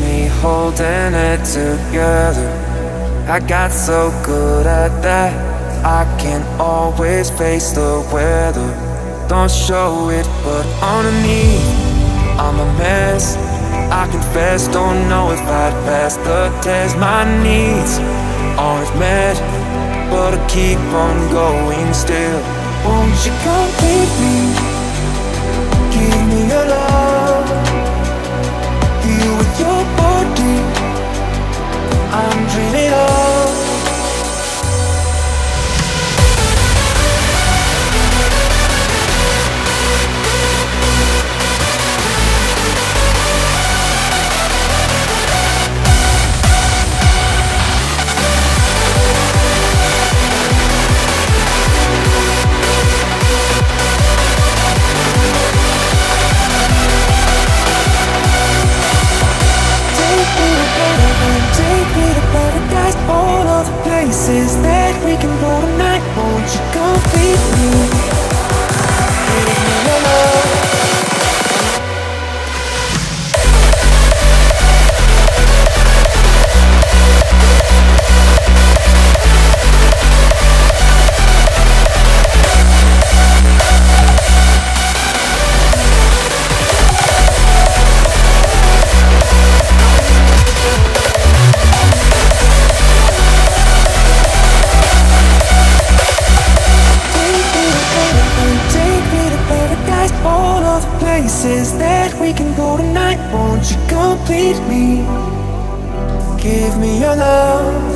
me holding it together. I got so good at that. I can always face the weather. Don't show it, but underneath, I'm a mess. I confess, don't know if I'd pass the test. My needs aren't met, but I keep on going still. Won't you come complete me? Places that we can go tonight Won't you complete me? Give me your love